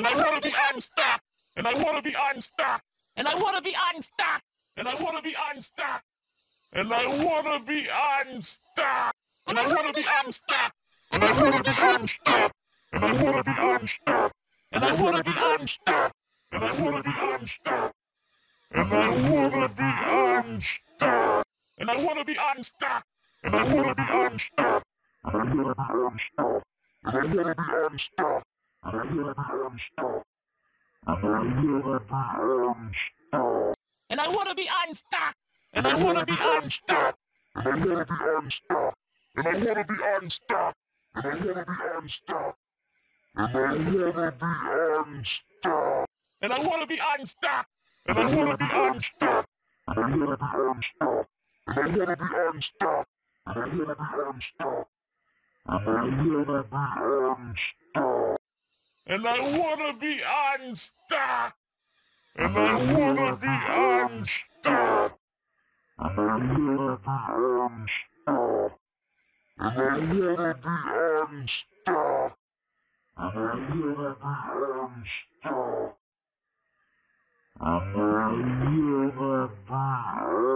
And I wanna be unstuck. And I wanna be unstuck. And I wanna be unstuck. And I wanna be unstuck. And I wanna be unstuck. And I wanna be unstuck. And I wanna be unstuck. And I wanna be unstuck. And I wanna be unstuck. And I wanna be unstuck. And I wanna be unstuck. And I wanna be unstuck. And I wanna be unstuck. And I wanna be unstuck. And I wanna be unstuck. And I wanna be unstuck. And I wanna be unstuck. And I wanna be unstuck. And I wanna be unstuck. And I wanna be unstuck. And I wanna be unstuck. And I wanna be unstuck. And I wanna be unstuck. And I wanna be unstuck. And I wanna be unstuck. And I wanna be unstuck. And I wanna be unstuck. And I wanna be unstuck. And I wanna be unstuck. And I wanna be unstuck. And I wanna be unstuck. And I wanna be unstuck. And I wanna be unstuck. And I wanna be unstuck.